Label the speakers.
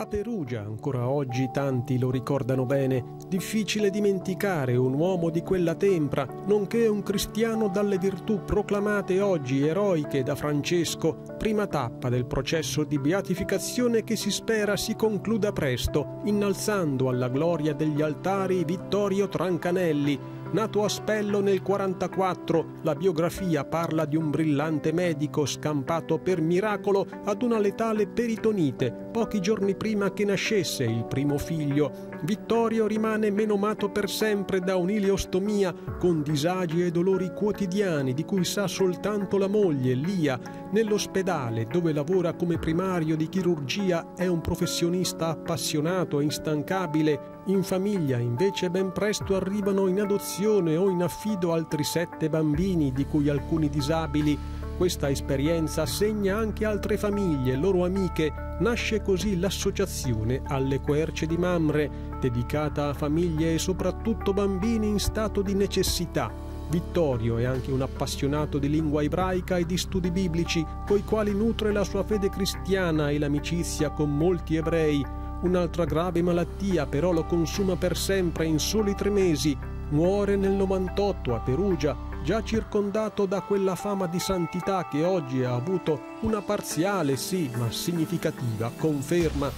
Speaker 1: A Perugia ancora oggi tanti lo ricordano bene, difficile dimenticare un uomo di quella tempra, nonché un cristiano dalle virtù proclamate oggi eroiche da Francesco, prima tappa del processo di beatificazione che si spera si concluda presto, innalzando alla gloria degli altari Vittorio Trancanelli, Nato a Spello nel 44, la biografia parla di un brillante medico scampato per miracolo ad una letale peritonite pochi giorni prima che nascesse il primo figlio. Vittorio rimane menomato per sempre da un'ileostomia con disagi e dolori quotidiani di cui sa soltanto la moglie Lia. Nell'ospedale dove lavora come primario di chirurgia è un professionista appassionato e instancabile in famiglia invece ben presto arrivano in adozione o in affido altri sette bambini, di cui alcuni disabili. Questa esperienza segna anche altre famiglie, loro amiche. Nasce così l'associazione Alle Querce di Mamre, dedicata a famiglie e soprattutto bambini in stato di necessità. Vittorio è anche un appassionato di lingua ebraica e di studi biblici, coi quali nutre la sua fede cristiana e l'amicizia con molti ebrei Un'altra grave malattia però lo consuma per sempre in soli tre mesi. Muore nel 98 a Perugia, già circondato da quella fama di santità che oggi ha avuto una parziale, sì, ma significativa conferma